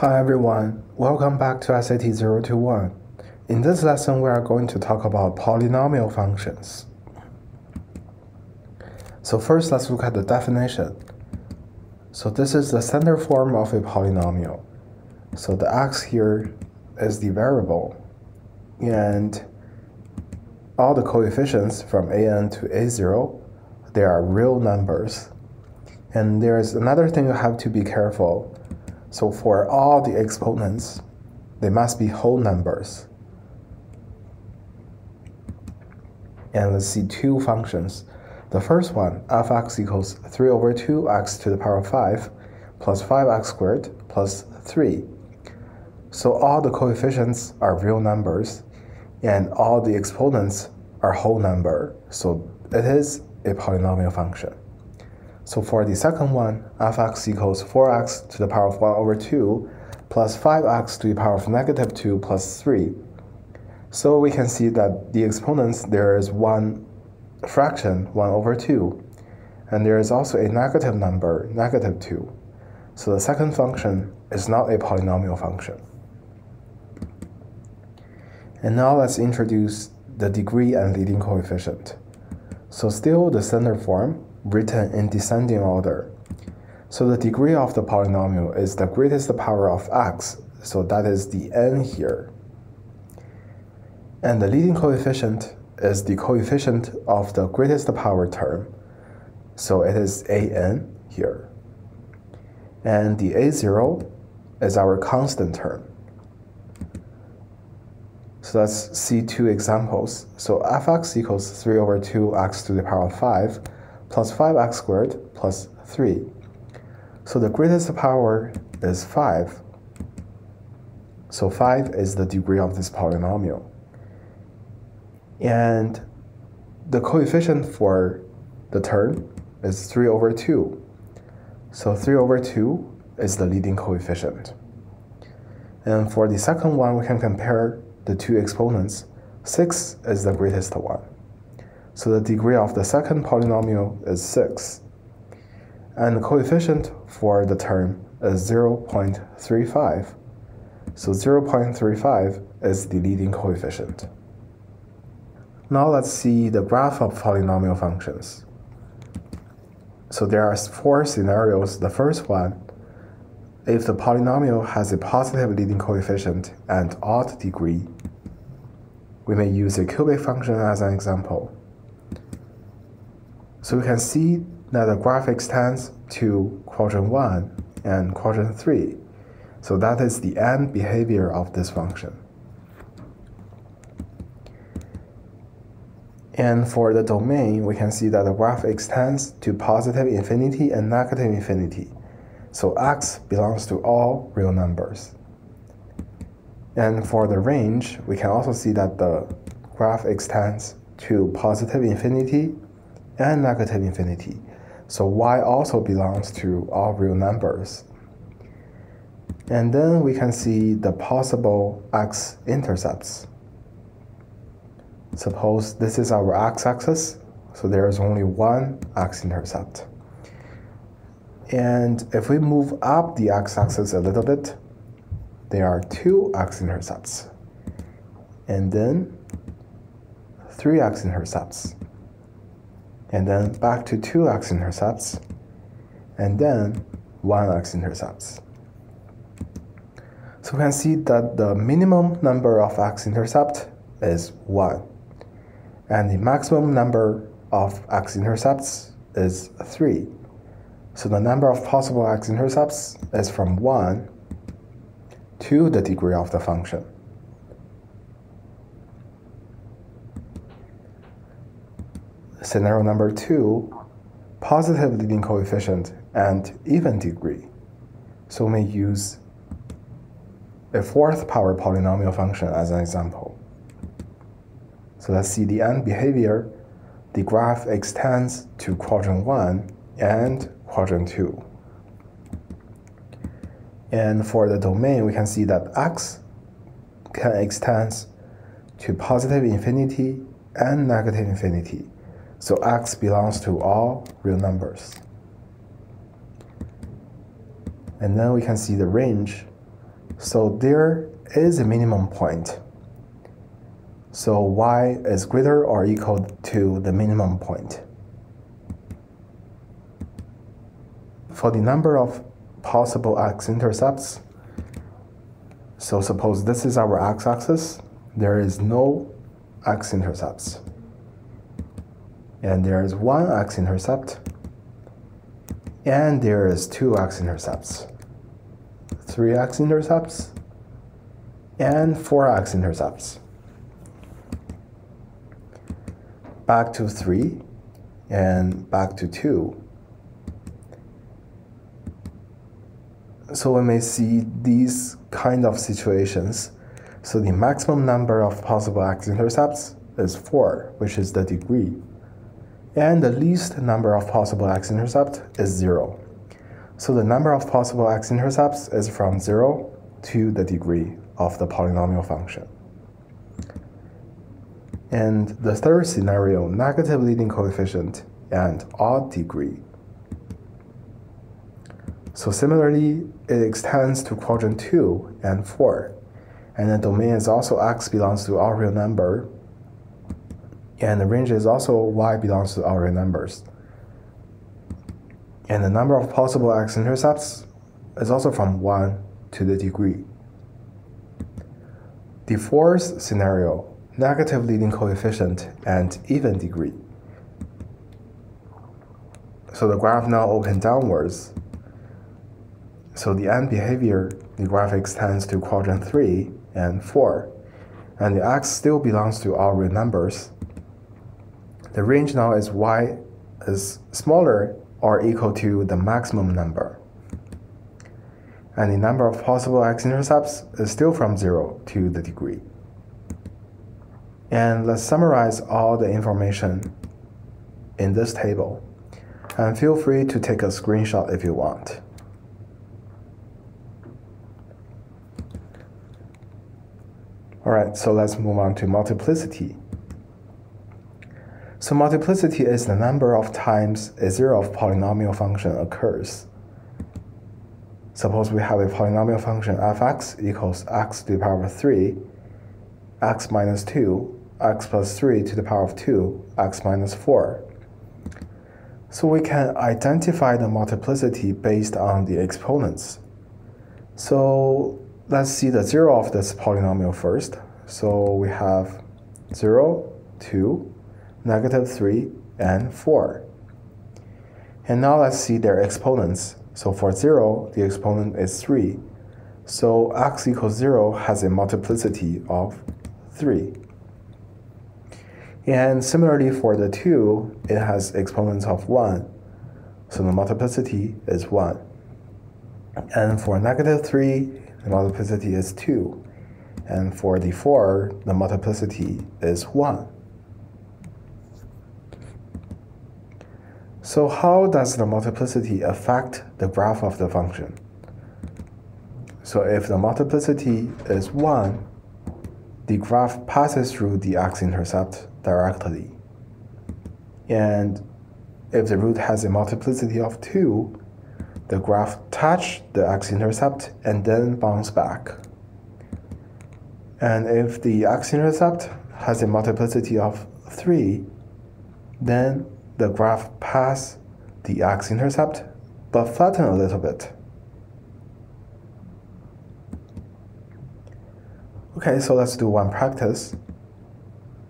Hi everyone, welcome back to SAT Zero to One. In this lesson, we are going to talk about polynomial functions. So first, let's look at the definition. So this is the standard form of a polynomial. So the x here is the variable, and all the coefficients from a_n to a0, they are real numbers. And there's another thing you have to be careful. So for all the exponents, they must be whole numbers. And let's see two functions. The first one, fx equals 3 over 2x to the power of 5 plus 5x squared plus 3. So all the coefficients are real numbers and all the exponents are whole number. So it is a polynomial function. So for the second one, fx equals 4x to the power of 1 over 2 plus 5x to the power of negative 2 plus 3. So we can see that the exponents, there is one fraction, 1 over 2, and there is also a negative number, negative 2. So the second function is not a polynomial function. And now let's introduce the degree and leading coefficient. So still the standard form, written in descending order. So the degree of the polynomial is the greatest power of x, so that is the n here. And the leading coefficient is the coefficient of the greatest power term, so it is an here. And the a0 is our constant term. So let's see two examples. So fx equals 3 over 2x to the power of 5 plus 5x squared plus 3. So the greatest power is 5. So 5 is the degree of this polynomial. And the coefficient for the term is 3 over 2. So 3 over 2 is the leading coefficient. And for the second one, we can compare the two exponents. 6 is the greatest one. So the degree of the second polynomial is 6. And the coefficient for the term is 0.35. So 0.35 is the leading coefficient. Now let's see the graph of polynomial functions. So there are four scenarios. The first one, if the polynomial has a positive leading coefficient and odd degree, we may use a cubic function as an example. So we can see that the graph extends to quadrant 1 and quadrant 3. So that is the end behavior of this function. And for the domain, we can see that the graph extends to positive infinity and negative infinity. So x belongs to all real numbers. And for the range, we can also see that the graph extends to positive infinity and negative infinity. So y also belongs to all real numbers. And then we can see the possible x-intercepts. Suppose this is our x-axis, so there is only one x-intercept. And if we move up the x-axis a little bit, there are two x-intercepts. And then three x-intercepts and then back to two x-intercepts, and then one x-intercepts. So we can see that the minimum number of x-intercept is 1, and the maximum number of x-intercepts is 3. So the number of possible x-intercepts is from 1 to the degree of the function. Scenario number two, positive leading coefficient and even degree. So we may use a fourth power polynomial function as an example. So let's see the end behavior. The graph extends to quadrant 1 and quadrant 2. And for the domain, we can see that x can extend to positive infinity and negative infinity. So x belongs to all real numbers. And then we can see the range. So there is a minimum point. So y is greater or equal to the minimum point. For the number of possible x-intercepts, so suppose this is our x-axis, there is no x-intercepts. And there is one x-intercept, and there is two x-intercepts, three x-intercepts, and four x-intercepts. Back to three, and back to two. So we may see these kind of situations. So the maximum number of possible x-intercepts is 4, which is the degree. And the least number of possible x-intercept is 0. So the number of possible x-intercepts is from 0 to the degree of the polynomial function. And the third scenario, negative leading coefficient and odd degree. So similarly, it extends to quadrant 2 and 4. And the domain is also x belongs to all real number. And the range is also y belongs to all real numbers. And the number of possible x-intercepts is also from 1 to the degree. The fourth scenario, negative leading coefficient and even degree. So the graph now opens downwards so the end behavior, the graph extends to quadrant 3 and 4, and the x still belongs to all real numbers. The range now is y is smaller or equal to the maximum number. And the number of possible x-intercepts is still from 0 to the degree. And let's summarize all the information in this table. And feel free to take a screenshot if you want. All right, so let's move on to multiplicity. So multiplicity is the number of times a zero of polynomial function occurs. Suppose we have a polynomial function fx equals x to the power of 3, x minus 2, x plus 3 to the power of 2, x minus 4. So we can identify the multiplicity based on the exponents. So let's see the zero of this polynomial first. So we have 0, 2, negative 3, and 4. And now let's see their exponents. So for 0, the exponent is 3. So x equals 0 has a multiplicity of 3. And similarly for the 2, it has exponents of 1. So the multiplicity is 1. And for negative 3, the multiplicity is 2. And for the 4, the multiplicity is 1. So how does the multiplicity affect the graph of the function? So if the multiplicity is 1, the graph passes through the x-intercept directly. And if the root has a multiplicity of 2, the graph touch the x-intercept and then bounce back. And if the x-intercept has a multiplicity of 3, then the graph pass the x-intercept but flatten a little bit. Okay, so let's do one practice.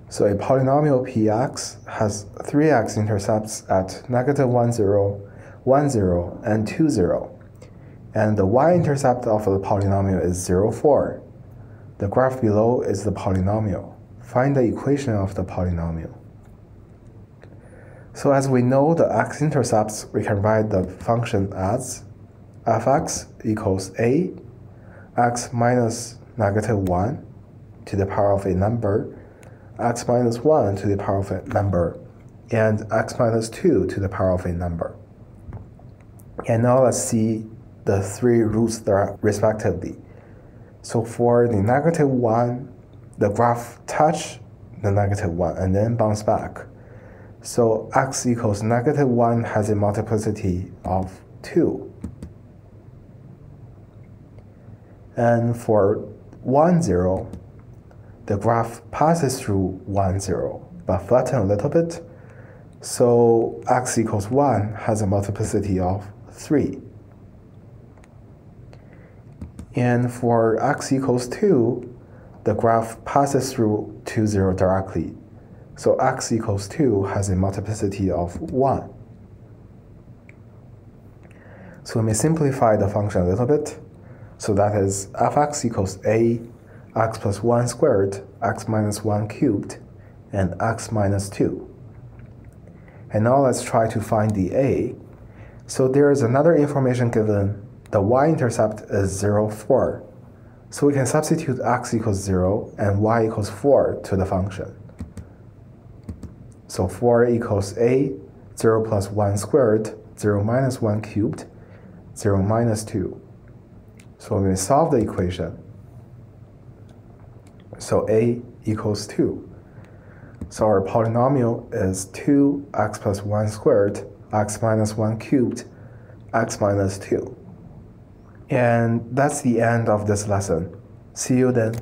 So a polynomial px has three x-intercepts at negative 1, 0, 1, 0, and 2, 0. And the y-intercept of the polynomial is 0, 4. The graph below is the polynomial. Find the equation of the polynomial. So as we know the x-intercepts, we can write the function as fx equals a x minus negative 1 to the power of a number, x minus 1 to the power of a number, and x minus 2 to the power of a number. And now let's see the three roots there respectively. So for the negative 1, the graph touch the negative 1 and then bounce back. So x equals negative 1 has a multiplicity of 2. And for 1, 0, the graph passes through 1, 0, but flatten a little bit. So x equals 1 has a multiplicity of 3. And for x equals 2, the graph passes through 2, 0 directly. So x equals 2 has a multiplicity of 1. So let me simplify the function a little bit. So that is fx equals a x plus 1 squared, x minus 1 cubed, and x minus 2. And now let's try to find the a. So there is another information given. The y-intercept is 0, 4. So we can substitute x equals 0 and y equals 4 to the function. So 4 equals a, 0 plus 1 squared, 0 minus 1 cubed, 0 minus 2. So when we solve the equation, so a equals 2. So our polynomial is 2x plus 1 squared, x minus 1 cubed, x minus 2. And that's the end of this lesson. See you then.